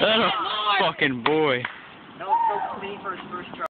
Oh, fucking boy. No, so me for his first try.